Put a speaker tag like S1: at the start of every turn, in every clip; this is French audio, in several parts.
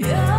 S1: Yeah.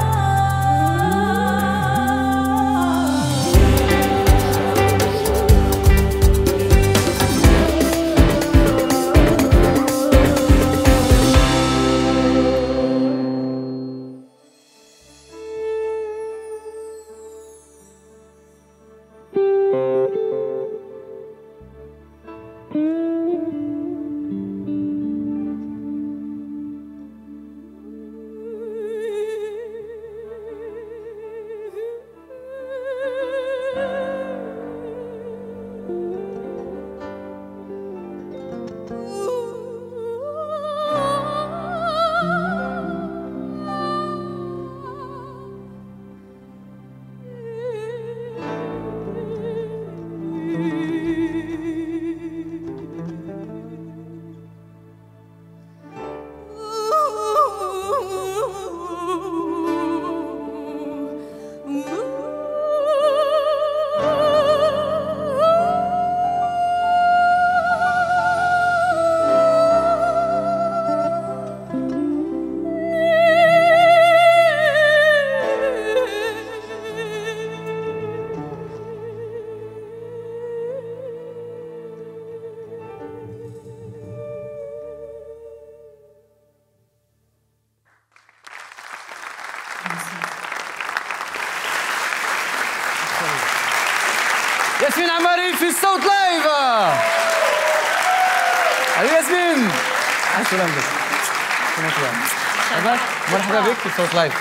S1: الصوت لايف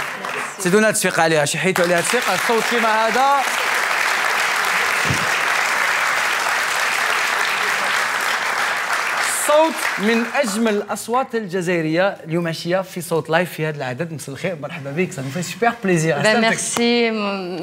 S1: سيدونا تشفيق عليها شحيتوا عليها تشفيق الصوت كيما هذا. صوت من أجمل الأصوات الجزائرية. اليوم عشية في صوت لايف في هذا العدد. مساء الخير. مرحبا بك. Ça nous fait super plaisir.
S2: Merci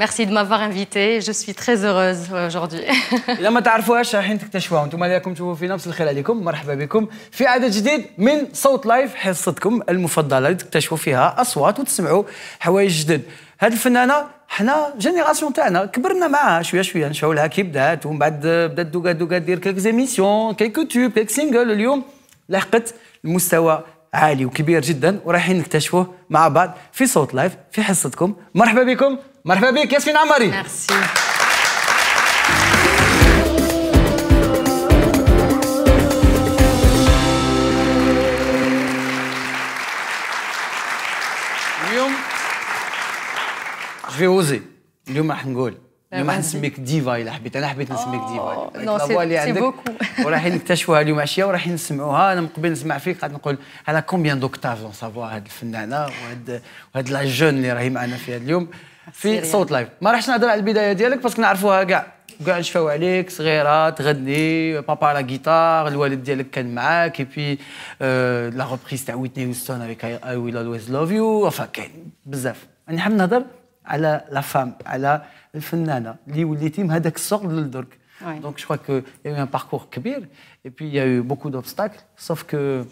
S2: merci de m'avoir invité je suis très heureuse aujourd'hui.
S1: إذا ما تعرفوهاش رايحين تكتشفوها وأنتم اللي راكم تشوفوا فينا. مساء الخير عليكم. مرحبا بكم. في عدد جديد من صوت لايف حصتكم المفضلة. اللي تكتشفوا فيها أصوات وتسمعوا حوايج جدد. هذه الفنانة حنا جينيراسيون تاعنا كبرنا معاها شوية شوية. نشعوا لها كي بدات ومن بعد بدات دوكا دوكا دير كيك زيميسيون كيك تيوب كيك سينجل اليوم لحقت المستوى عالي وكبير جدا ورايحين نكتشفوه مع بعض في صوت لايف في حصتكم. مرحبا بكم. مرحبا بك ياسمين عماري
S2: ميرسي
S1: في اوزي اليوم راح نقول. اليوم راح نسميك ديفا إلا حبيت. أنا حبيت نسميك ديفا.
S2: نو سي بوكو.
S1: ورايحين نكتشفوها اليوم عشية ورايحين نسمعوها. أنا من قبل نسمع فيك قاعد نقول على كومبيان دوكتاف دون سافوار هذه الفنانة وهاد وهاد لا جون اللي راهي معنا فيها اليوم. في صوت لايف ما راحش نهضر على البداية ديالك باسكو نعرفوها كاع. كاع نشفاو عليك صغيرة تغني بابا لا جيتار الوالد ديالك كان معاك اي بي لا ريبريز تاع ويتني هيوستون افيك اي ويل اولويز لوف يو enfin كاين بزاف. أنا حاب نهضر على لا فام على الفنانه اللي وليتي من هذاك الصغر للدرك Oui. Donc je crois qu'il y a eu un parcours kbir et puis il y a eu beaucoup d'obstacles, sauf que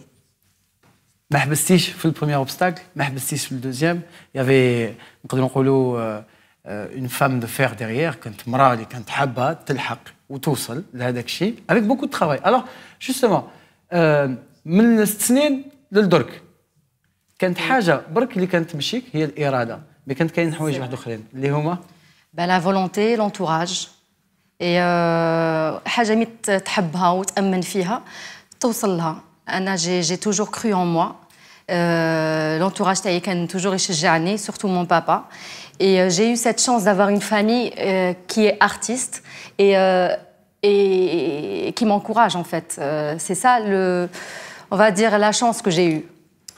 S1: Mahbestiche fait le premier obstacle, Mahbestiche fait le deuxième. Il y avait une femme de fer derrière, كانت مرأة اللي كانت حابة تلحق وتوصل لهذاك الشيء avec beaucoup de travail. Alors justement من الست سنين للدرك كانت حاجة برك اللي كانت تمشيك هي الإرادة. مي كانت كاين حوايج واحد اخرين اللي هما
S2: ben, la volonté l'entourage et euh, حاجه ميت تحبها وتامن فيها توصل لها انا جي جي توجور كرو ان موا l'entourage تاعي كان توجور يشجعني surtout mon papa et euh, j'ai eu cette chance d'avoir une famille euh, qui est artiste et euh, et, et qui m'encourage en fait euh, c'est ça le on va dire la chance que j'ai eue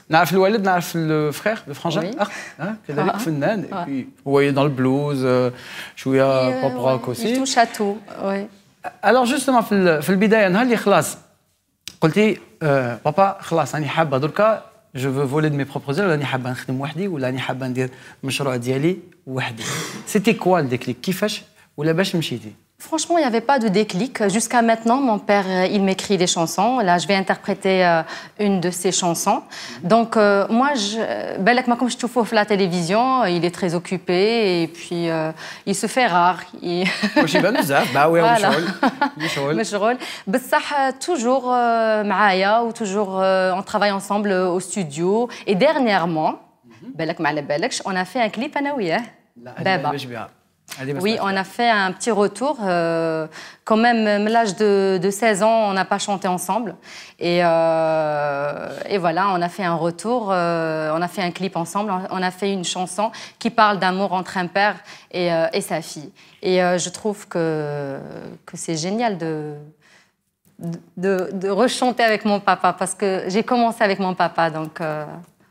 S1: نعرف الوالد نعرف الفخير الفرانجان
S2: Oui.
S1: اخ؟ كذلك. فنان هو dans البلوز شوية بوب روك اوسي
S2: touche à tout oui.
S1: الوغ جوستومون في في البداية نهار اللي خلاص قلتي آه بابا خلاص راني حابة دركا جو فو فولي دو مي بروبوزي ولا راني حابة نخدم وحدي ولا راني حابة ندير مشروع ديالي وحدي سيتي كوا الديكليك كيفاش ولا باش مشيتي
S2: Franchement, il n'y avait pas de déclic. Jusqu'à maintenant, mon père, euh, il m'écrit des chansons. Là, je vais interpréter euh, une de ses chansons. Donc, euh, moi, je, euh, Belek Makom, je la télévision, il est très occupé et puis il se fait rare. Il...
S1: bah ouais,
S2: voilà. toujours euh, ou toujours on travaille ensemble au studio. Et dernièrement, Belek on a fait un clip à Naouya. Hein.
S1: Baba.
S2: Oui, on a fait un petit retour. Euh, quand même, l'âge de, de, 16 ans, on n'a pas chanté ensemble. Et, euh, voilà, on a fait un retour, euh, on a fait un clip ensemble, on a fait une chanson qui parle d'amour entre un père et, sa fille. Et je trouve que, c'est génial de, de, de, rechanter avec mon papa parce que j'ai commencé avec mon papa. Donc,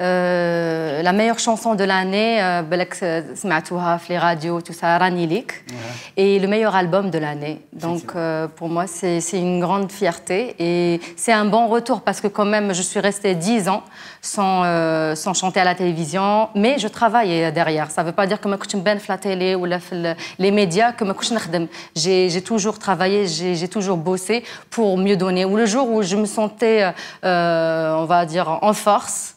S2: Euh, la meilleure chanson de l'année, euh, euh les radios, tout ça, Ranilik. Et le meilleur album de l'année. Donc euh, pour moi, c'est une grande fierté. Et c'est un bon retour parce que quand même, je suis restée 10 ans sans, euh, sans chanter à la télévision. Mais je travaillais derrière. Ça ne veut pas dire que je ben la télé ou les médias, que j'ai toujours travaillé, j'ai toujours bossé pour mieux donner. Ou le jour où je me sentais, on va dire, en force,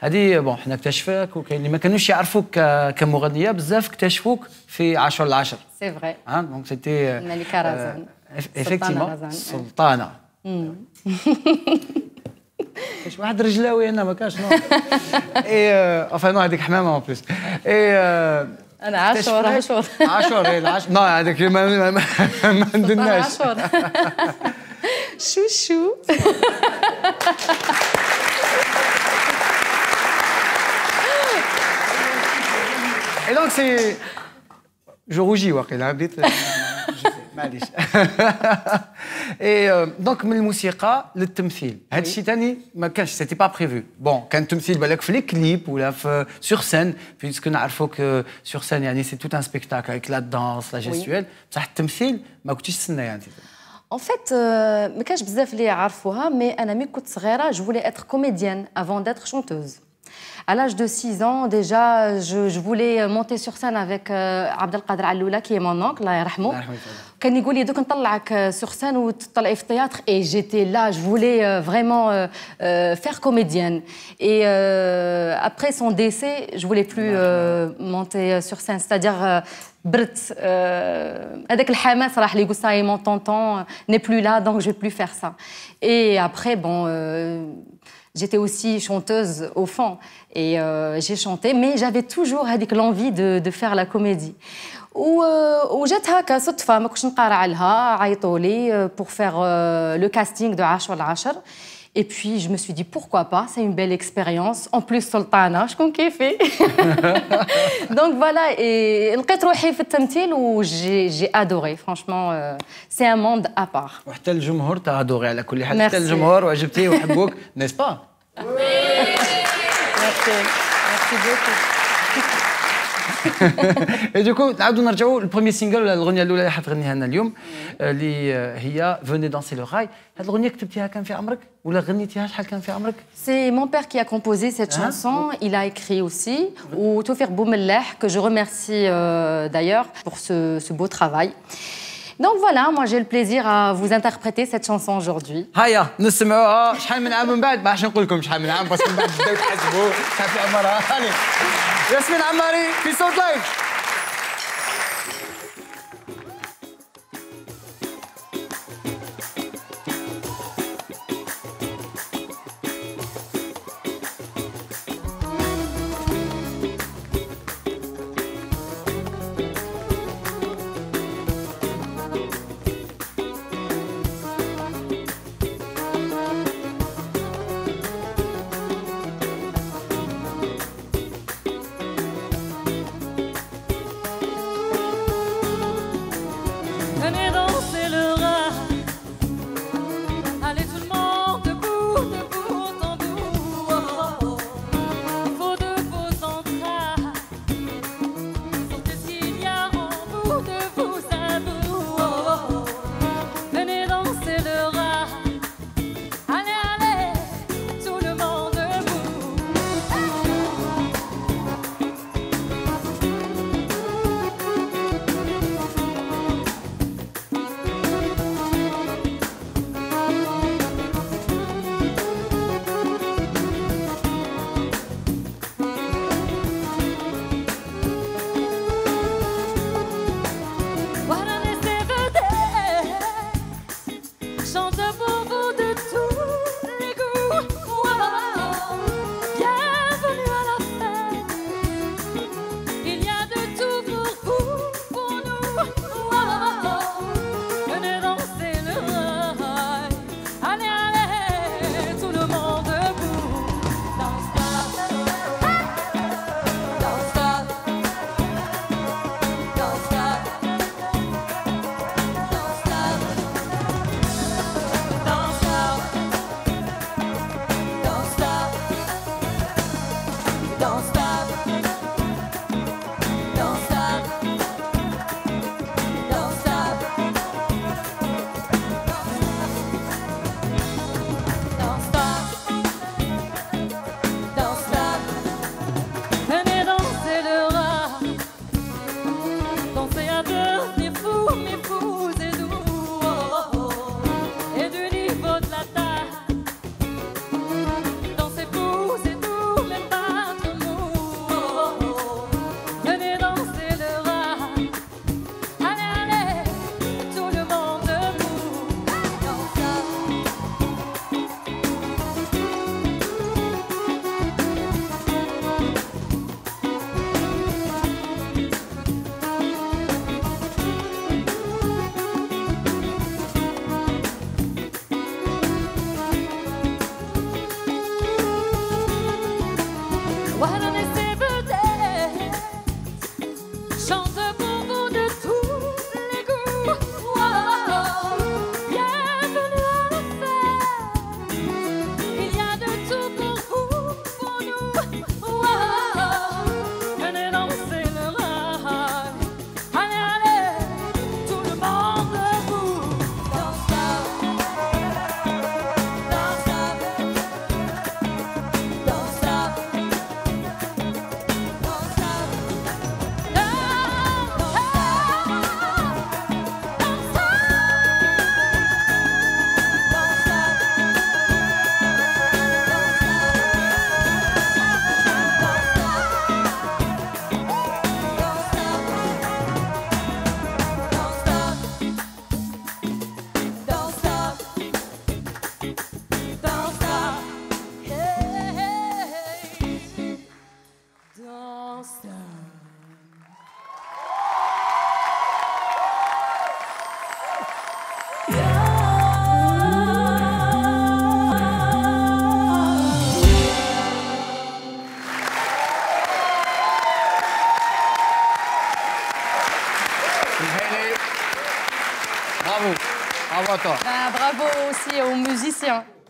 S1: هذه بون حنا اكتشفاك وكاين اللي ما كانوش يعرفوك كمغنيه بزاف اكتشفوك في 10 العشر
S2: سي فري
S1: ها دونك سيتي
S2: ملكه رزان
S1: افكتيمون سلطانه كاش واحد رجلاوي هنا ما كانش نو اي افا نو هذيك حمامه اون بليس اي
S2: أنا عاشور عاشور
S1: عاشور اي العاشور نو هذيك ما ما عندناش
S2: عاشور شو شو
S1: Et donc c'est. Je rougis, واقيلا بديت معليش اي دونك من الموسيقى للتمثيل هذا الشيء ثاني ما كانش سيتي با بريفو بون كان التمثيل بالك في الكليب ولا في سور سين بيسكو نعرفوك سور سين يعني سي توت ان سبيكتاكل avec لا دانس لا جيستويل بصح التمثيل ما كنتيش تسنى يعني
S2: En fait, ما كانش بزاف اللي يعرفوها مي انا مي كنت صغيره جو فولي اتر كوميديان افون d'être chanteuse. À l'âge de 6 ans, déjà, je, je, voulais monter sur scène avec euh, Abdelkader Alloula, qui est mon oncle, Allah yarhamou. كان يقول لي دوك نطلعك sur scène وتطلعي في التياتر et j'étais là je voulais euh, vraiment euh, euh, faire comédienne et euh, après son décès je voulais plus euh, monter sur scène c'est-à-dire برت هذاك الحماس راح لي يقول ça mon tonton n'est plus là donc je vais plus faire ça et après bon J'étais aussi chanteuse au fond et euh, j'ai chanté, mais j'avais toujours l'envie de, de faire la comédie. وجات هكا صدفه ما كنتش نقرا عليها عيطوا لي pour faire euh, le casting de عاشر العشر Et puis, je me suis dit, pourquoi pas C'est une belle expérience. En plus, Sultana, je compte kiffer. Donc voilà, et j'ai adoré. Franchement, euh, c'est un monde à part.
S1: وحتى الجمهور تاع adoré على كل حال حتى الجمهور وعجبتيه وحبوك n'est-ce pas
S2: Merci. Merci beaucoup.
S1: اي دوكو نعاودو نرجعوا للبروميي سينجل ولا الاغنيه الاولى اللي حتغنيها لنا اليوم اللي هي فوني دانسي لو راي هاد الاغنيه كتبتيها كان في عمرك ولا غنيتيها شحال كان في عمرك
S2: سي مون بير كي ا كومبوزي سيت شانسون il a écrit aussi وتوفيق بوملاح que je remercie euh, d'ailleurs pour ce, ce beau travail Donc voilà, moi j'ai le plaisir à vous interpréter cette chanson aujourd'hui.
S1: هيا نسمعوها شحال من عام من بعد ما نقول لكم شحال من عام باسكو من بعد بداو تحسبوا شحال في عمرها ياسمين عماري في صوت لايف ハハ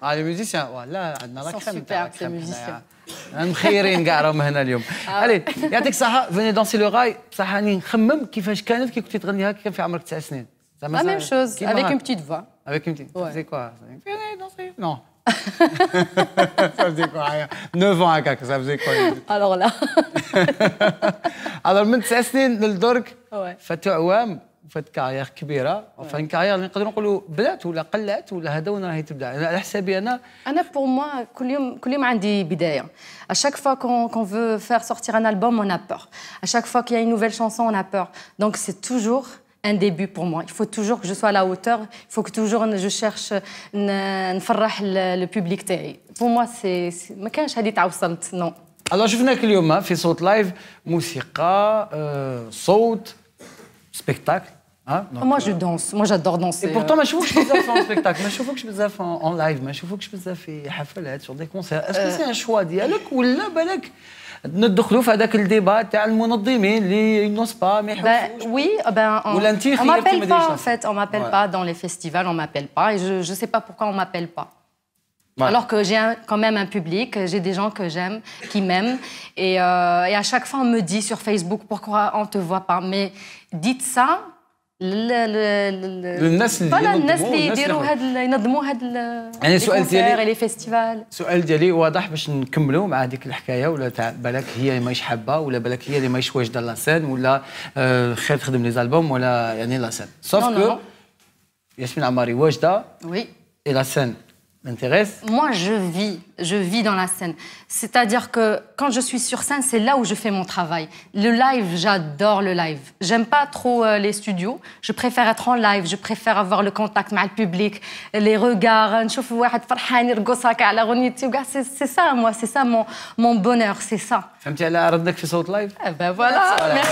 S2: آه لي ميوزيسيان لا عندنا راك خمتاع
S1: مخيرين كاع راهم هنا اليوم علي يعطيك الصحه فيني دونسي لو غاي بصح راني نخمم كيفاش كانت كي كنتي تغنيها كي كان في عمرك تسع سنين
S2: زعما لا ميم شوز افيك اون بتيت
S1: فوا افيك اون بتيت سي كوا فيني دونسي نو ça faisait quoi 9 ans هكاك ça faisait quoi
S2: alors là.
S1: Alors من تسع سنين لدرك فاتو عوام فات كارير كبيره فان كارير اللي نقدروا نقولوا بدات ولا قلات ولا هذا وين راهي تبدا على حسابي أنا
S2: أنا بور موا كل يوم كل يوم عندي بدايه à chaque fois qu'on qu'on veut faire sortir un album on a peur à chaque fois qu'il y a une nouvelle chanson on a peur donc c'est toujours un début pour moi. Il faut toujours que je sois à la hauteur. Il faut que toujours je cherche نفرح le public تاعي. Pour moi c'est ما كانش هذه تعوصلت non.
S1: Alors شفناك اليوم في صوت لايف موسيقى صوت سبيكتاكل
S2: Hein? Donc, moi, je danse. Moi, j'adore danser.
S1: Et pourtant, je trouve que je peux faire en spectacle. Mais je trouve que je peux faire en live. Mais je trouve que je peux faire sur des concerts. Est-ce que c'est un choix d'y aller ou là, balak ندخلوا في هذاك الديبا تاع المنظمين اللي نوص با ما
S2: يحبوش وي ben on, on m'appelle pas en fait on m'appelle pas dans les festivals on m'appelle pas et je je sais pas pourquoi on m'appelle pas Alors que j'ai quand même un public, j'ai des gens que j'aime, qui m'aiment. Et, euh, et, à chaque fois, on me dit sur Facebook pourquoi on ne te voit pas. Mais dites ça
S1: للناس اللي
S2: فوالا الناس اللي يديروا هاد ينظموا هاد يعني السؤال ديالي لي فيستيفال
S1: السؤال ديالي واضح باش نكملوا مع هذيك الحكاية ولا تاع بالك هي اللي ماهيش حابة ولا بالك هي اللي ماهيش واجدة لاسين ولا خير تخدم لي زالبوم ولا يعني لاسين سوف كو ياسمين عماري واجدة
S2: وي
S1: اي لاسين m'intéresse.
S2: Moi, je vis, je vis dans la scène. C'est-à-dire que quand je suis sur scène, c'est là où je fais mon travail. Le live, j'adore le live. J'aime pas trop euh, les studios. Je préfère être en live. Je préfère avoir le contact avec le public, les regards. C'est ça, moi, c'est ça mon, mon bonheur, c'est ça.
S1: live eh
S2: ben voilà, voilà. merci.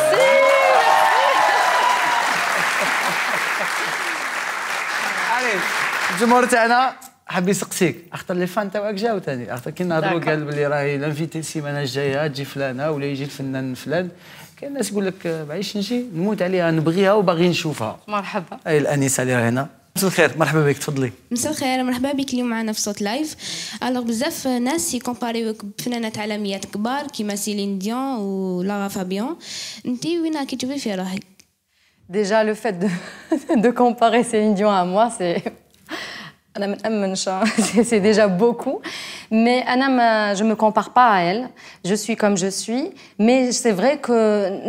S1: Allez, je حاب يسقسيك. اختار لي فان تاعك جاو ثاني اختار كي نهضروا قال بلي راهي لانفيتي السيمانه الجاية تجي فلانة ولا يجي الفنان فلان. كاين ناس يقول لك معليش نجي نموت عليها نبغيها وباغي نشوفها.
S2: مرحبا.
S1: أي الانسه اللي هنا. مساء الخير. مرحبا بك تفضلي.
S3: مساء الخير. مرحبا بك اليوم معنا في صوت لايف الوغ بزاف ناس يكومباريوك بفنانات عالميات كبار كيما سيلين ديون ولا فابيون انت وين راكي تشوفي في راهي؟
S2: Déjà, le fait de, de comparer Céline Dion à moi, c'est c'est déjà beaucoup. Mais Anna, je ne me compare pas à elle. Je suis comme je suis. Mais c'est vrai que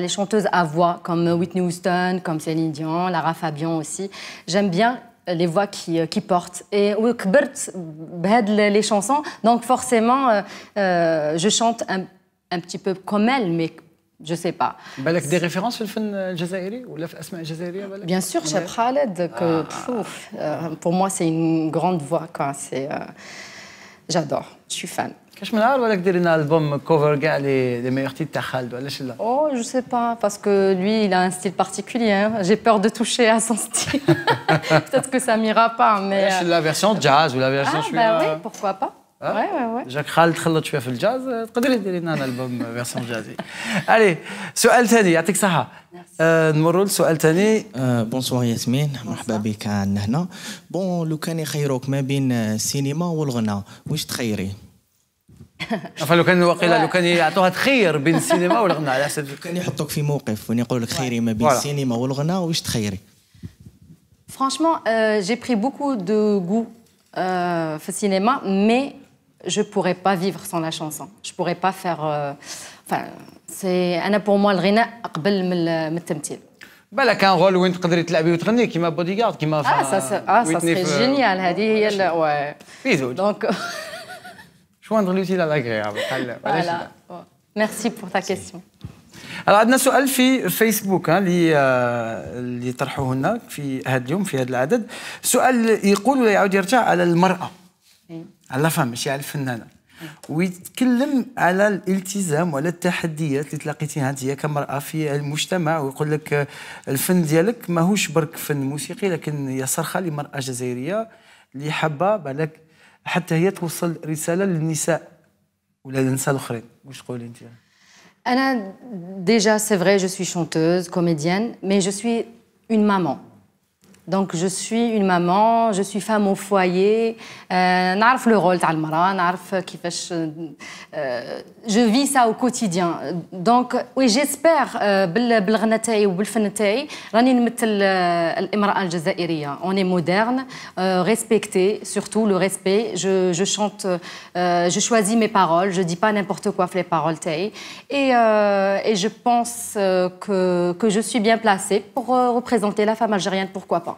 S2: les chanteuses à voix, comme Whitney Houston, comme Céline Dion, Lara Fabian aussi. J'aime bien les voix qui, qui portent. Et les chansons, donc forcément, euh, euh, je chante un, un petit peu comme elle, mais je sais pas.
S1: بالك des références في الفن الجزائري ولا في اسماء جزائريه بالك
S2: Bien sûr, Cheb Khaled que ah. pour moi c'est une grande voix quoi, c'est j'adore, je suis fan.
S1: كاش من نهار بالك ديري لنا البوم كوفر كاع لي لي ميور تاع خالد وعلاش لا
S2: Oh, je sais pas parce que lui il a un style particulier, hein. j'ai peur de toucher à son style. Peut-être que ça m'ira pas mais
S1: la version jazz ou la version
S2: Ah bah oui, pourquoi pas
S1: جاك خالد خلط شوية في الجاز تقدري ديري لنا الألبوم فيرسون جازي الي سؤال ثاني يعطيك الصحه نمروا لسؤال ثاني.
S4: بونسوار ياسمين مرحبا بك عندنا هنا بون لو كان يخيروك ما بين السينما والغناء واش تخيري؟
S1: فلو كان واقيلا لو كان يعطوها تخير بين السينما والغناء على حسب
S4: كان يحطوك في موقف وين يقول لك خيري ما بين السينما والغناء واش تخيري؟
S2: Franchement, euh, j'ai pris beaucoup de goût euh, au cinéma, mais je ne pourrais pas vivre sans la chanson. Je ne pourrais pas faire. Euh, enfin, c'est. Anna pour moi, le Rina, قبل من التمثيل.
S1: بالك كان رول وين تقدري تلعبي وتغني كيما بودي جارد كيما
S2: اه سا اه سا سري جينيال هذه هي
S1: وي في زوج
S2: دونك
S1: شوندر لوتيل الاغريابل
S2: فوالا ميرسي بور تا كيستيون
S1: عندنا سؤال في فيسبوك اللي اللي طرحوه لنا في هذا اليوم في هذا العدد سؤال يقول ولا يعود يرجع على المراه على فهم ماشي على الفنانة. ويتكلم على الالتزام وعلى التحديات اللي تلاقيتيها انت كمراه في المجتمع ويقول لك الفن ديالك ماهوش برك فن موسيقي لكن هي صرخة لمرأة جزائرية اللي حابة بالك حتى هي توصل رسالة للنساء ولا للنساء الأخرين. واش تقولي أنت؟
S2: أنا ديجا سي فري جو سوي شونتوز كوميديان مي جو سوي اون مامون Donc je suis une maman, je suis femme au foyer, euh, نعرف le rôle تاع المرأة, نعرف كيفاش je vis ça au quotidien. Donc oui, j'espère بالغنى تاعي وبالفن تاعي راني نمثل الامرأة الجزائرية. On est moderne, euh, respecté, surtout le respect. Je, je chante, euh, je choisis mes paroles, je dis pas n'importe quoi les paroles تاعي. Et, euh, et je pense que, que je suis bien placée pour représenter la femme algérienne, pourquoi pas.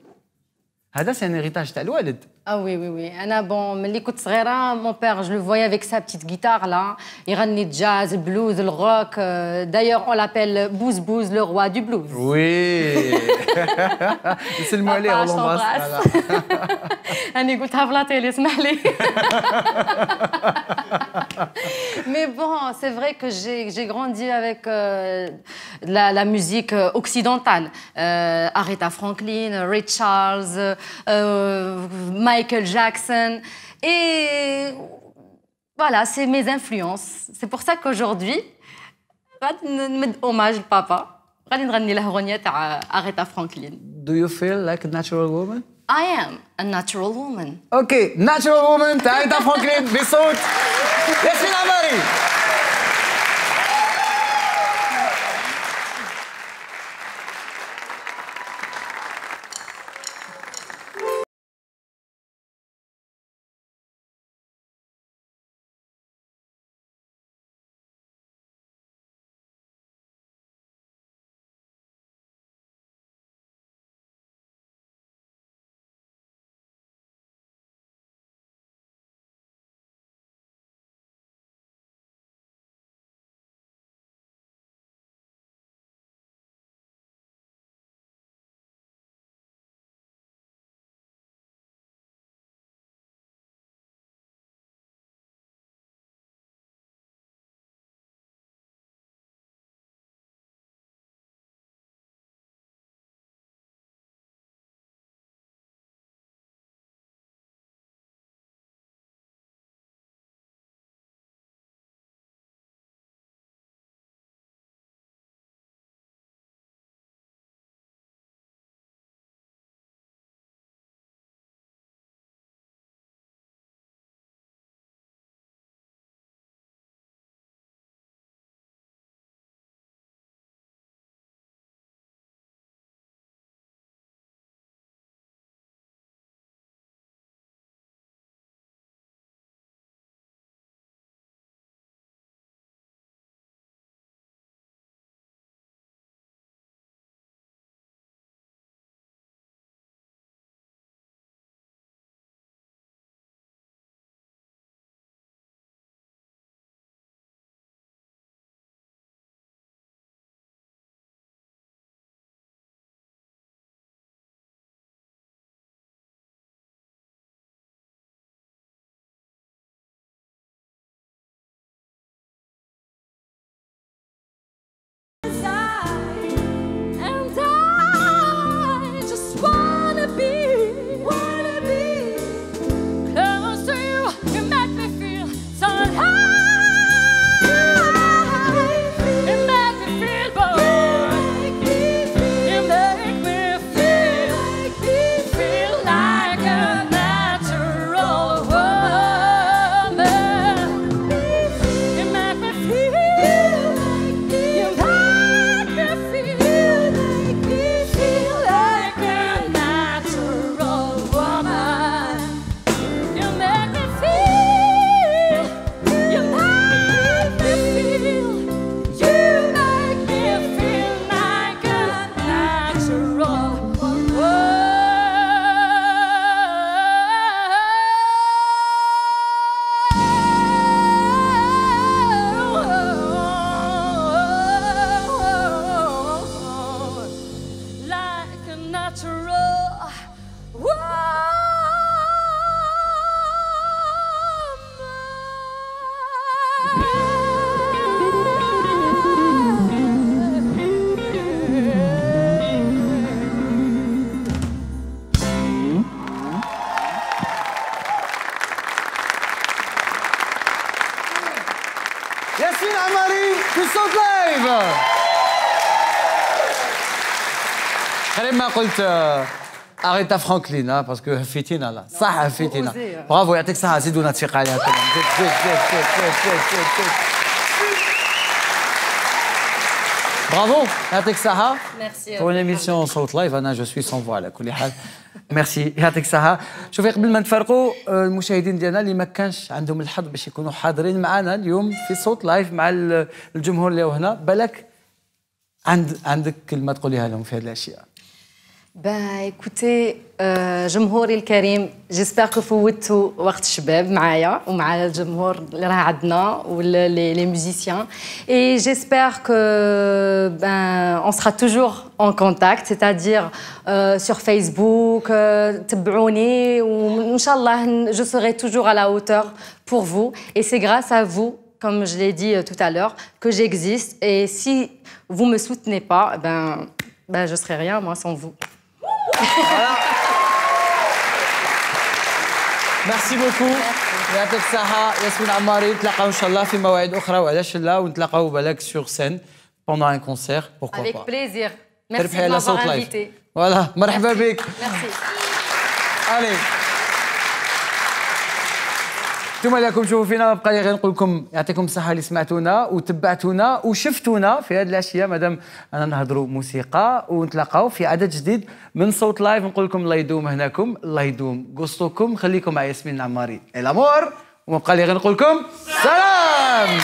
S1: هذا سي ان هيريتاج تاع الوالد
S2: Ah oui, oui, oui. Anna, bon, mon père, je le voyais avec sa petite guitare, là. Il ramenait jazz, blues, le rock. Euh, d'ailleurs, on l'appelle Bouz Bouz, le roi du blues.
S5: Oui C'est le mot aller, on l'embrasse.
S2: Annie, écoute, la télé, Mais bon, c'est vrai que j'ai grandi avec euh, la, musique euh, occidentale. Aretha Franklin, Ray Charles, Jackson. Et voilà, c'est mes influences. C'est pour ça qu'aujourd'hui, hommage papa. غادي نغني له اغنيه تاع Aretha Franklin.
S5: Do you feel like a natural woman?
S2: I am a natural woman.
S5: Okay, natural woman تاع Aretha Franklin بصوت ياسمين عماري. قلت اريتا فرانكلين باسكو هفيتينا لا صح هفيتينا برافو يعطيك الصحه زيدونا الثقه عليها زيد زيد زيد زيد زيد زيد زيد برافو يعطيك الصحه
S2: ميرسي
S5: بور ايميسيون صوت لايف انا جو سوي سون فوا على كل حال ميرسي يعطيك الصحه شوفي قبل ما نتفرقوا المشاهدين ديالنا اللي ما كانش عندهم الحظ باش يكونوا حاضرين معنا اليوم في صوت لايف مع الجمهور اللي هنا. بالك عند عندك كلمة تقوليها لهم في هذه الأشياء.
S2: Ben écoutez, euh, جمهوري الكريم j'espère que فوتوا وقت الشباب معايا ومع الجمهور اللي راه عندنا les, les musiciens et j'espère que ben on sera toujours en contact c'est-à-dire euh, sur Facebook euh, تبعوني وان شاء الله je serai toujours à la hauteur pour vous et c'est grâce à vous comme je l'ai dit tout à l'heure que j'existe et si vous me soutenez pas ben ben je serai rien moi sans vous
S5: ميرسي بوكو يعطيك الصحة ياسمين عماري نتلاقاو إن شاء الله في مواعيد أخرى وعلاش لا؟ ونتلاقاو بالك سور سين بوندون ان كونسير
S2: بوركوا با افيك بليزير
S5: ميرسي على صوت لايف فوالا مرحبا بك.
S2: ميرسي
S5: الي أنتم راكم تشوفوا فينا بقى لي غير نقول لكم يعطيكم الصحة اللي سمعتونا وتبعتونا وشفتونا في هذه العشيه مادام أنا نهضروا موسيقى ونتلاقاو في عدد جديد من صوت لايف نقول لكم الله يدوم هناكم الله يدوم قصتكم. خليكم مع ياسمين العماري. الأمور وبقى لي غير نقول لكم سلام!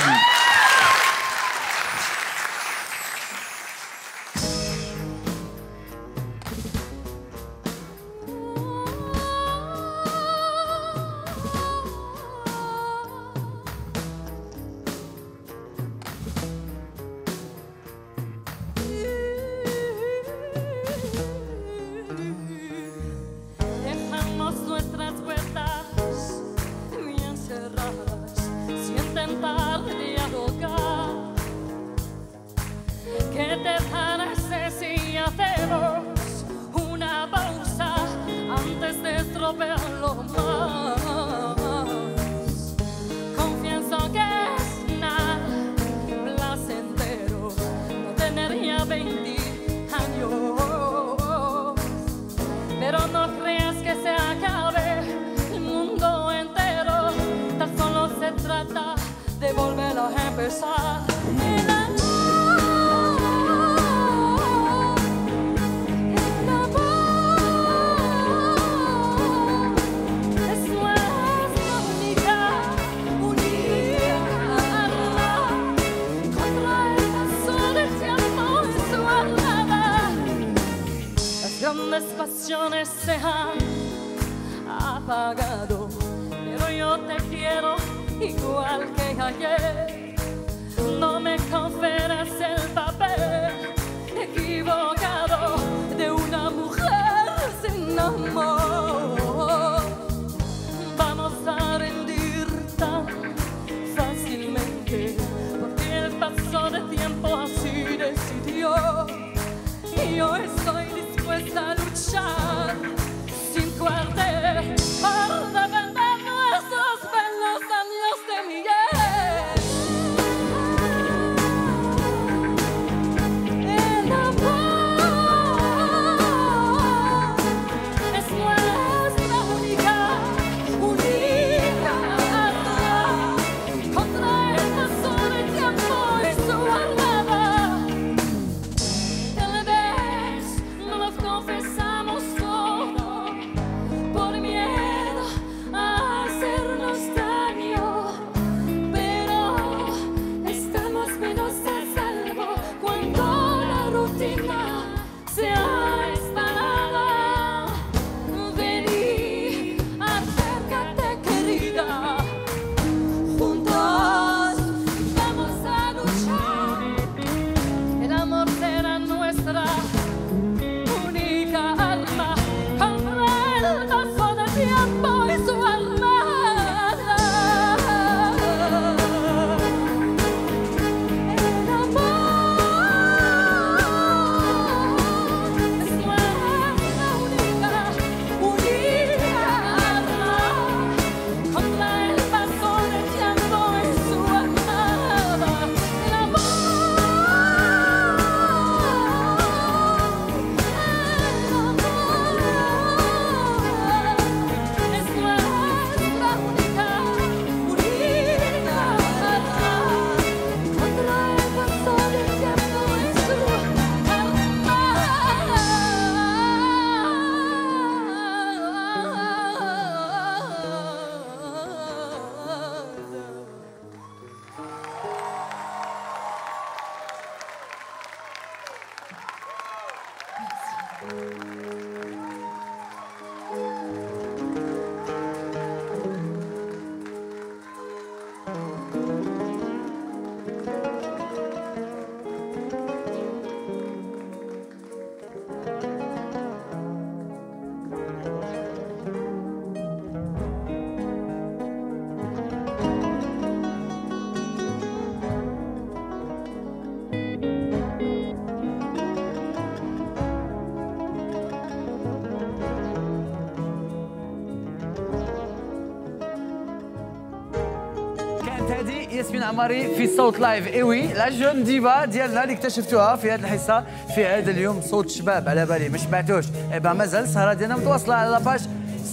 S1: عماري في صوت لايف. إيوي لا جون ديفا ديالنا اللي اكتشفتوها في هذه الحصة في هذا اليوم. صوت شباب على بالي ما سمعتوش ايبا مازال السهره ديالنا متواصلة على لاباج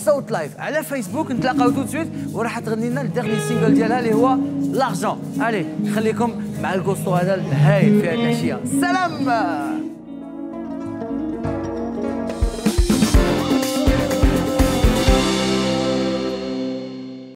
S1: صوت لايف. على فيسبوك نتلاقاو تو سويت وراح تغني لنا الدغني سينجل ديالها اللي هو لارجون الي خليكم مع الكوستو هذا الهايل في هذه العشية. سلام!